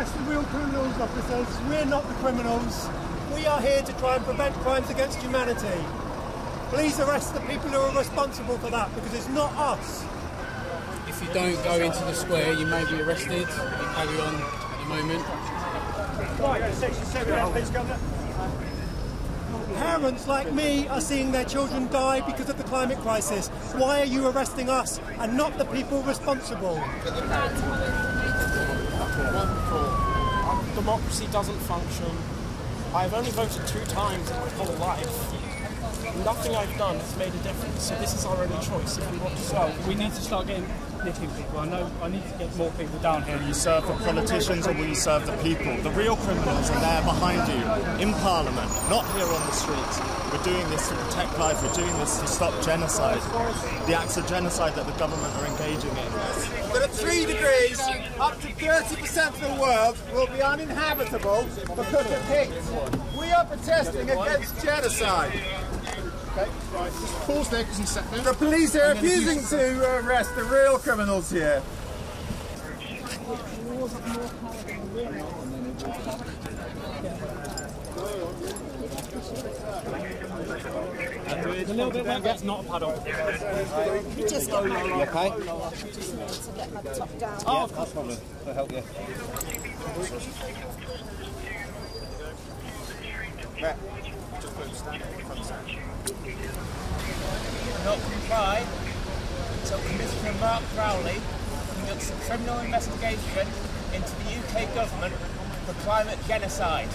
arrest the real criminals, officers. We're not the criminals. We are here to try and prevent crimes against humanity. Please arrest the people who are responsible for that because it's not us. If you don't go into the square, you may be arrested. You carry on at the moment. Right, section 7, please, Governor. Parents like me are seeing their children die because of the climate crisis. Why are you arresting us and not the people responsible? Democracy doesn't function. I've only voted two times in my whole life. Nothing I've done has made a difference, so this is our only choice if we want to Well, we need to start getting knitting people. I know I need to get more people down here. Will you serve the politicians or will you serve the people? The real criminals are there behind you, in Parliament, not here on the streets. We're doing this to protect life, we're doing this to stop genocide, the acts of genocide that the government are engaging in. But at three degrees, up to 30% of the world will be uninhabitable because of heat. We are protesting against genocide. Okay, right, just pause there because he's sat down. The police are refusing to arrest the real criminals here. a little bit like that's not a paddle. You just get my You okay? just need to get my top down. Oh, no problem. I'll help you. Not comply until Commissioner Mark Rowley conducts a criminal investigation into the UK government for climate genocide.